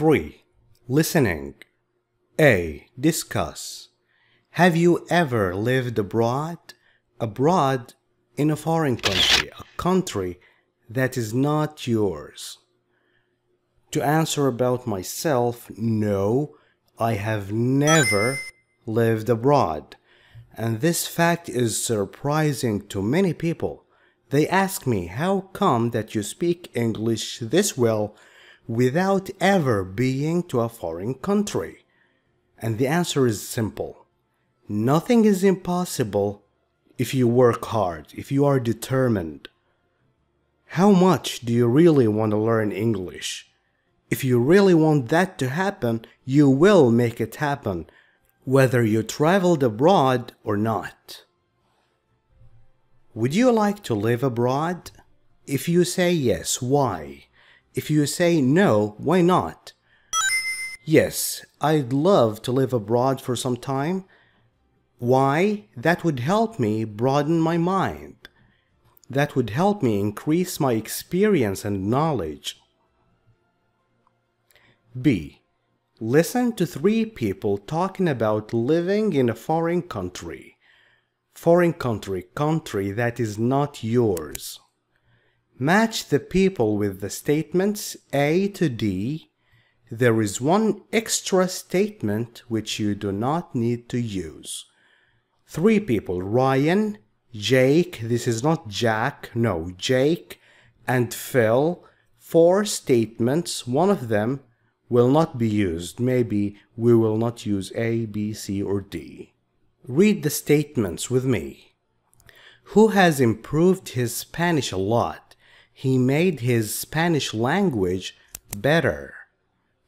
3. Listening. A. Discuss. Have you ever lived abroad? Abroad in a foreign country, a country that is not yours. To answer about myself, no, I have never lived abroad. And this fact is surprising to many people. They ask me, how come that you speak English this well without ever being to a foreign country? And the answer is simple. Nothing is impossible if you work hard, if you are determined. How much do you really want to learn English? If you really want that to happen, you will make it happen, whether you traveled abroad or not. Would you like to live abroad? If you say yes, why? If you say no, why not? Yes, I'd love to live abroad for some time. Why? That would help me broaden my mind. That would help me increase my experience and knowledge. B. Listen to three people talking about living in a foreign country. Foreign country, country that is not yours. Match the people with the statements A to D. There is one extra statement which you do not need to use. Three people, Ryan, Jake, this is not Jack, no, Jake, and Phil. Four statements, one of them will not be used. Maybe we will not use A, B, C, or D. Read the statements with me. Who has improved his Spanish a lot? He made his Spanish language better.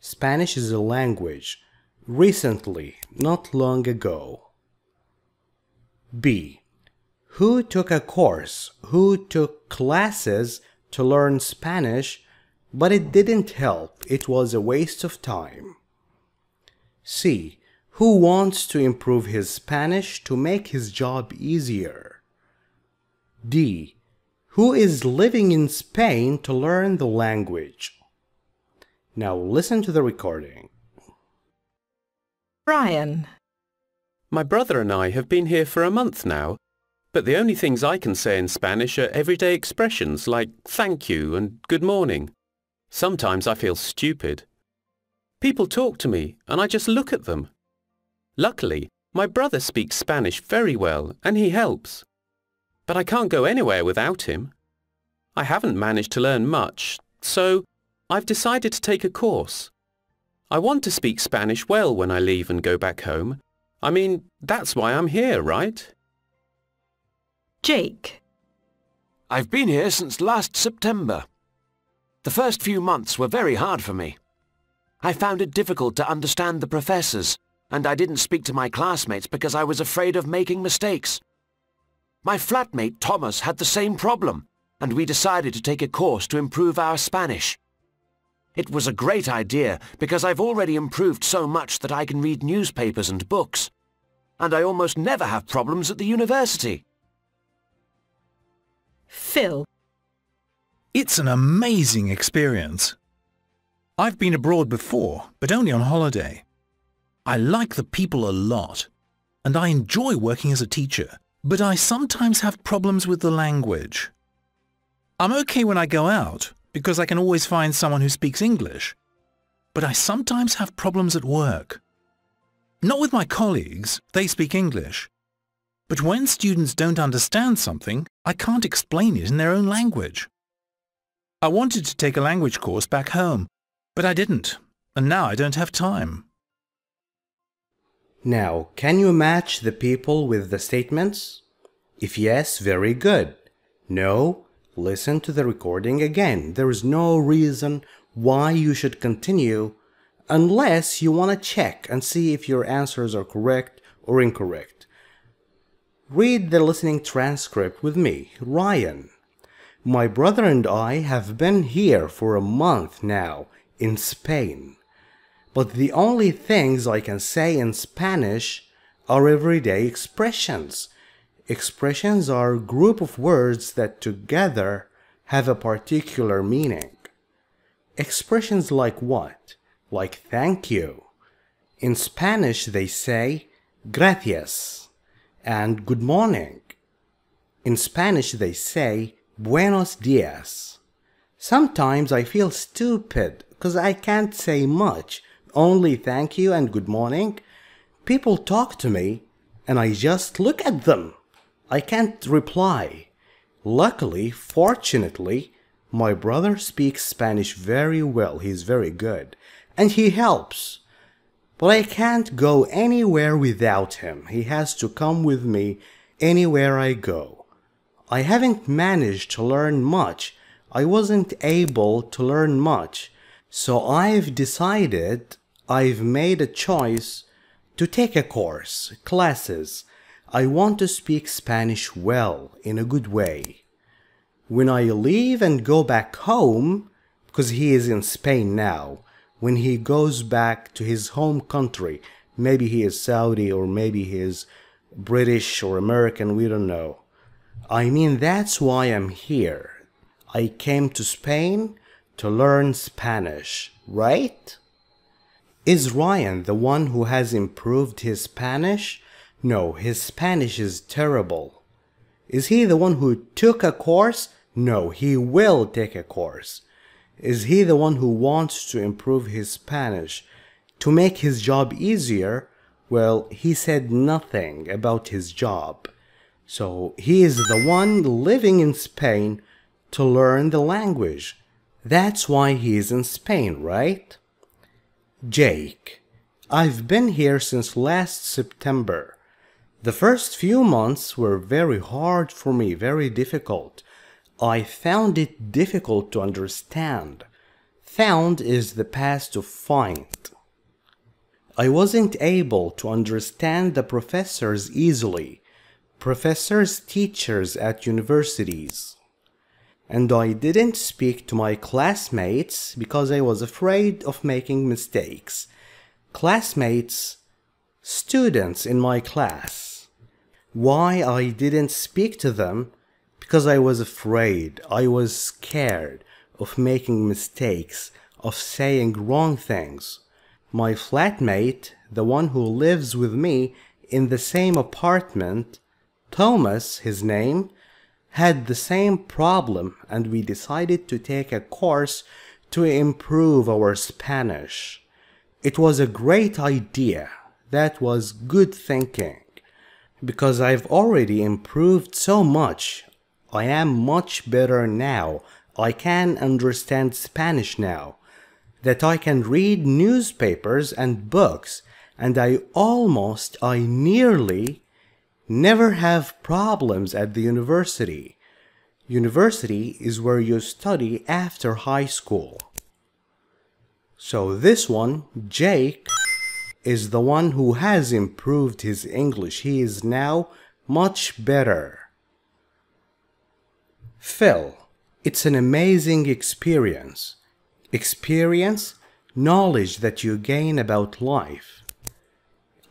Spanish is a language. Recently, not long ago. B. Who took a course? Who took classes to learn Spanish, but it didn't help. It was a waste of time. C. Who wants to improve his Spanish to make his job easier? D. Who is living in Spain to learn the language? Now listen to the recording. Brian. My brother and I have been here for a month now, but the only things I can say in Spanish are everyday expressions like thank you and good morning. Sometimes I feel stupid. People talk to me and I just look at them. Luckily, my brother speaks Spanish very well and he helps. But I can't go anywhere without him. I haven't managed to learn much, so I've decided to take a course. I want to speak Spanish well when I leave and go back home. I mean, that's why I'm here, right? Jake, I've been here since last September. The first few months were very hard for me. I found it difficult to understand the professors, and I didn't speak to my classmates because I was afraid of making mistakes. My flatmate Thomas had the same problem, and we decided to take a course to improve our Spanish. It was a great idea because I've already improved so much that I can read newspapers and books. And I almost never have problems at the university. Phil, It's an amazing experience. I've been abroad before, but only on holiday. I like the people a lot, and I enjoy working as a teacher, but I sometimes have problems with the language. I'm okay when I go out, because I can always find someone who speaks English, but I sometimes have problems at work. Not with my colleagues, they speak English. But when students don't understand something, I can't explain it in their own language. I wanted to take a language course back home, but I didn't, and now I don't have time. Now, can you match the people with the statements? If yes, very good. No, listen to the recording again. There is no reason why you should continue unless you want to check and see if your answers are correct or incorrect. Read the listening transcript with me, Ryan. My brother and I have been here for a month now in Spain but the only things I can say in Spanish are everyday expressions. Expressions are a group of words that together have a particular meaning. Expressions like what? like thank you. In Spanish, they say gracias and good morning. In Spanish, they say buenos dias. Sometimes I feel stupid because I can't say much, only thank you and good morning. People talk to me and I just look at them. I can't reply. Luckily, fortunately, my brother speaks Spanish very well. He's very good. And he helps. But I can't go anywhere without him. He has to come with me anywhere I go. I haven't managed to learn much. I wasn't able to learn much. So I've decided, I've made a choice to take a course, classes. I want to speak Spanish well, in a good way. When I leave and go back home, because he is in Spain now, when he goes back to his home country, maybe he is Saudi or maybe he is British or American, we don't know. I mean, that's why I'm here. I came to Spain to learn Spanish, right? Is Ryan the one who has improved his Spanish? No, his Spanish is terrible. Is he the one who took a course? No, he will take a course. Is he the one who wants to improve his Spanish? To make his job easier? Well, he said nothing about his job. So he is the one living in Spain to learn the language. That's why he is in Spain, right? Jake. I've been here since last September. The first few months were very hard for me, very difficult. I found it difficult to understand. Found is the past of find. I wasn't able to understand the professors easily. Professors, teachers at universities. And I didn't speak to my classmates because I was afraid of making mistakes. Classmates, students in my class. Why I didn't speak to them? Because I was afraid, I was scared of making mistakes, of saying wrong things. My flatmate, the one who lives with me in the same apartment, Thomas, his name, had the same problem and we decided to take a course to improve our Spanish. It was a great idea. That was good thinking because I've already improved so much. I am much better now. I can understand Spanish now. That I can read newspapers and books, and I almost, I nearly, never have problems at the university. University is where you study after high school. So this one, Jake, is the one who has improved his English. He is now much better. Phil, it's an amazing experience. Experience, knowledge that you gain about life.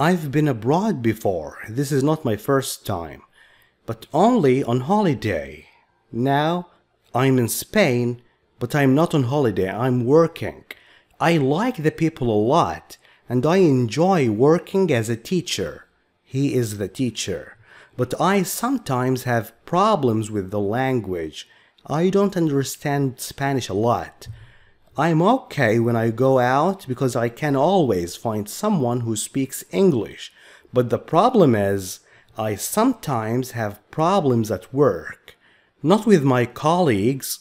I've been abroad before. This is not my first time, but only on holiday. Now I'm in Spain, but I'm not on holiday. I'm working. I like the people a lot and I enjoy working as a teacher. He is the teacher. But I sometimes have problems with the language. I don't understand Spanish a lot. I'm okay when I go out because I can always find someone who speaks English. But the problem is, I sometimes have problems at work. Not with my colleagues,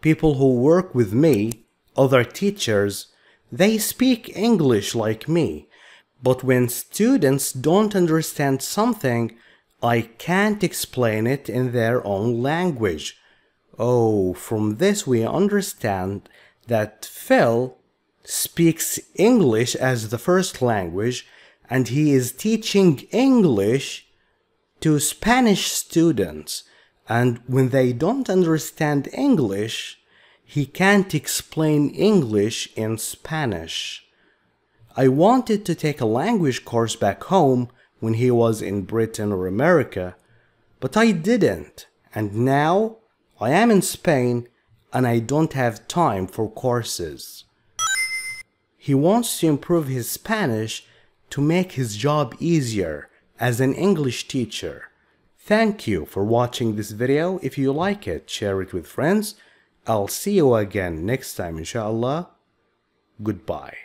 people who work with me, other teachers, they speak English like me, but when students don't understand something, I can't explain it in their own language. Oh, from this we understand that Phil speaks English as the first language and he is teaching English to Spanish students. And when they don't understand English, he can't explain English in Spanish. I wanted to take a language course back home when he was in Britain or America, but I didn't, and now I am in Spain and I don't have time for courses. He wants to improve his Spanish to make his job easier as an English teacher. Thank you for watching this video. If you like it, share it with friends. I'll see you again next time, inshallah. Goodbye.